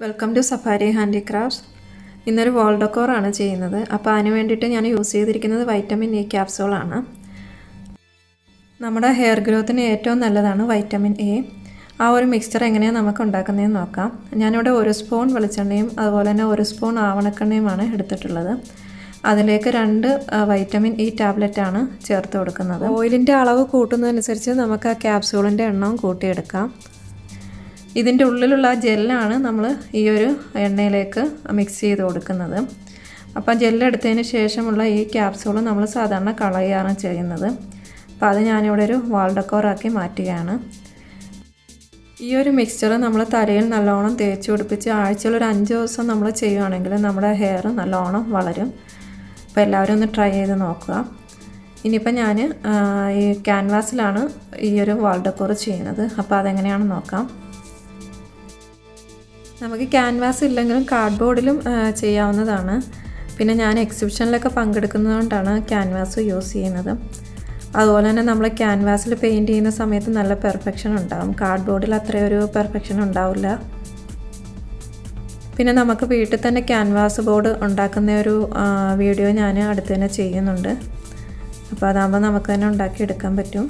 Welcome to safari handicrafts ഇന്നൊരു വാൾ ഡെക്കോറാണ് ചെയ്യുന്നത്. അപ്പോൾ അതിന് വേണ്ടിയിട്ട് ഞാൻ യൂസ് ചെയ്തിരിക്കുന്നത് വൈറ്റമിൻ എ ക്യാപ്സൂളാണ് നമ്മുടെ ഹെയർ ഗ്രോത്തിന് ഏറ്റവും നല്ലതാണ് വൈറ്റമിൻ എ ആ ഒരു മിക്സ്ചർ എങ്ങനെയാണ് നമുക്ക് ഉണ്ടാക്കുന്നതെന്ന് നോക്കാം. ഞാനിവിടെ ഒരു സ്പൂൺ വെളിച്ചെണ്ണയും അതുപോലെ തന്നെ ഒരു സ്പൂൺ ആവണക്കെണ്ണയുമാണ് എടുത്തിട്ടുള്ളത്. അതിലേക്ക് രണ്ട് വൈറ്റമിൻ ഇ ടാബ്ലറ്റാണ് ചേർത്ത് കൊടുക്കുന്നത്. ഓയിലിന്റെ അളവ് കൂട്ടുന്നതനുസരിച്ച് നമുക്ക് ആ ക്യാപ്സൂളിന്റെ എണ്ണവും കൂട്ടിയെടുക്കാം. ഇതിന്റെ ഉള്ളിലുള്ള ആ ജെല്ലാണ് നമ്മൾ ഈ ഒരു എണ്ണയിലേക്ക് മിക്സ് ചെയ്ത് കൊടുക്കുന്നത്. അപ്പോൾ ജെല്ലെടുത്തതിന് ശേഷമുള്ള ഈ ക്യാപ്സൂൾ നമ്മൾ സാധാരണ കളയുകയാണ് ചെയ്യുന്നത്. അപ്പോൾ അത് ഞാനിവിടെ ഒരു വാൾ ഡെക്കോറാക്കി മാറ്റുകയാണ്. ഈ ഒരു മിക്സ്ചർ നമ്മൾ തലയിൽ നല്ലോണം തേച്ച് പിടിപ്പിച്ച് ആഴ്ചയിൽ ഒരു അഞ്ച് ദിവസം നമ്മൾ ചെയ്യുകയാണെങ്കിൽ നമ്മുടെ ഹെയർ നല്ലോണം വളരും. അപ്പോൾ എല്ലാവരും ഒന്ന് ട്രൈ ചെയ്ത് നോക്കുക. ഇനിയിപ്പോൾ ഞാൻ ഈ ക്യാൻവാസിലാണ് ഈ ഒരു വാൾ ഡെക്കോർ ചെയ്യുന്നത്. അപ്പോൾ അതെങ്ങനെയാണെന്ന് നോക്കാം. നമുക്ക് ക്യാൻവാസ് ഇല്ലെങ്കിലും കാർഡ്ബോർഡിലും ചെയ്യാവുന്നതാണ്. പിന്നെ ഞാൻ എക്സിബിഷനിലൊക്കെ പങ്കെടുക്കുന്നതുകൊണ്ടാണ് ക്യാൻവാസ് യൂസ് ചെയ്യുന്നത്. അതുപോലെ തന്നെ നമ്മൾ ക്യാൻവാസിൽ പെയിന്റ് ചെയ്യുന്ന സമയത്ത് നല്ല പെർഫെക്ഷൻ ഉണ്ടാകും കാർഡ്ബോർഡിൽ അത്രയൊരു പെർഫെക്ഷൻ ഉണ്ടാവില്ല. പിന്നെ നമുക്ക് വീട്ടിൽ തന്നെ ക്യാൻവാസ് ബോർഡ് ഉണ്ടാക്കുന്ന ഒരു വീഡിയോ ഞാൻ അടുത്ത് തന്നെ ചെയ്യുന്നുണ്ട്. അപ്പോൾ അതാകുമ്പോൾ നമുക്ക് തന്നെ ഉണ്ടാക്കിയെടുക്കാൻ പറ്റും.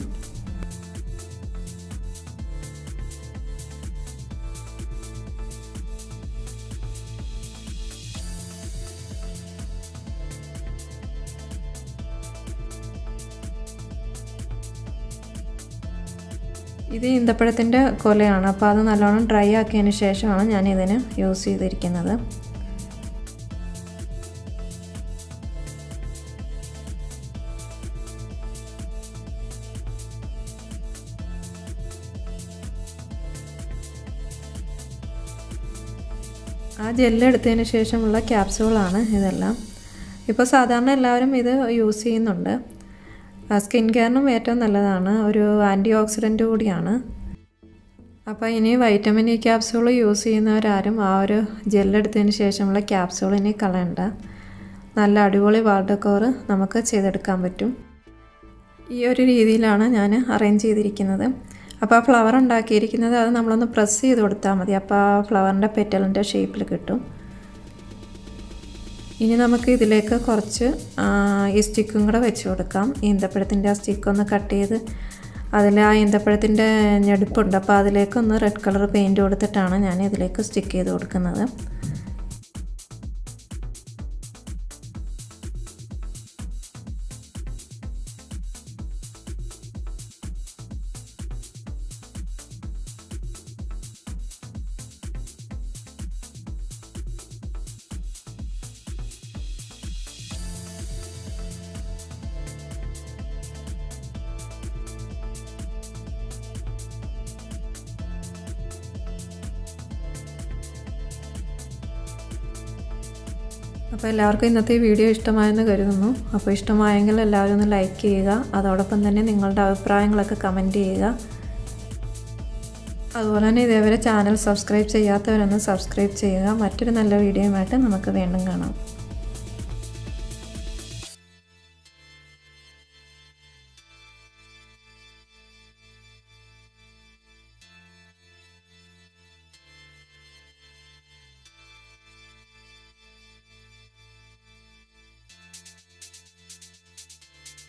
ഇത് ഈന്തപ്പഴത്തിന്റെ കൊലയാണ്. അപ്പോൾ അത് നല്ലോണം ഡ്രൈ ആക്കിയതിന് ശേഷമാണ് ഞാൻ ഇതിന് യൂസ് ചെയ്തിരിക്കുന്നത്. ആ ജെല്ലെടുത്തതിന് ശേഷമുള്ള ക്യാപ്സൂളാണ് ഇതെല്ലാം. ഇപ്പോൾ സാധാരണ എല്ലാവരും ഇത് യൂസ് ചെയ്യുന്നുണ്ട്. സ്കിൻ കെയറിനും ഏറ്റവും നല്ലതാണ്. ഒരു ആന്റി ഓക്സിഡന്റ് കൂടിയാണ്. അപ്പോൾ ഇനി വൈറ്റമിൻ ഇ ക്യാപ്സൂൾ യൂസ് ചെയ്യുന്നവരാരും ആ ഒരു ജെല്ലെടുത്തതിന് ശേഷമുള്ള ക്യാപ്സൂൾ ഇനി കളയണ്ട. നല്ല അടിപൊളി വാൾഡക്കോർ നമുക്ക് ചെയ്തെടുക്കാൻ പറ്റും. ഈ ഒരു രീതിയിലാണ് ഞാൻ അറേഞ്ച് ചെയ്തിരിക്കുന്നത്. അപ്പോൾ ആ ഫ്ലവർ ഉണ്ടാക്കിയിരിക്കുന്നത് അത് നമ്മളൊന്ന് പ്രസ് ചെയ്ത് കൊടുത്താൽ മതി. അപ്പോൾ ആ ഫ്ലവറിന്റെ പെറ്റലിന്റെ ഷേപ്പിൽ കിട്ടും. ഇനി നമുക്ക് ഇതിലേക്ക് കുറച്ച് ഈ സ്റ്റിക്കും കൂടെ വെച്ച് കൊടുക്കാം. ഈന്തപ്പഴത്തിന്റെ ആ സ്റ്റിക്കൊന്ന് കട്ട് ചെയ്ത് അതിൽ ആ ഈന്തപ്പഴത്തിന്റെ ഞെടുപ്പുണ്ട്. അപ്പോൾ അതിലേക്കൊന്ന് റെഡ് കളർ പെയിന്റ് കൊടുത്തിട്ടാണ് ഞാൻ ഇതിലേക്ക് സ്റ്റിക്ക് ചെയ്ത് കൊടുക്കുന്നത്. അപ്പോൾ എല്ലാവർക്കും ഇന്നത്തെ വീഡിയോ ഇഷ്ടമായെന്ന് കരുതുന്നു. അപ്പോൾ ഇഷ്ടമായെങ്കിൽ എല്ലാവരും ഒന്ന് ലൈക്ക് ചെയ്യുക. അതോടൊപ്പം തന്നെ നിങ്ങളുടെ അഭിപ്രായങ്ങളൊക്കെ കമന്റ് ചെയ്യുക. അതുപോലെ തന്നെ ഇതേവരെ ചാനൽ സബ്സ്ക്രൈബ് ചെയ്യാത്തവരൊന്ന് സബ്സ്ക്രൈബ് ചെയ്യുക. മറ്റൊരു നല്ല വീഡിയോയുമായിട്ട് നമുക്ക് വീണ്ടും കാണാം.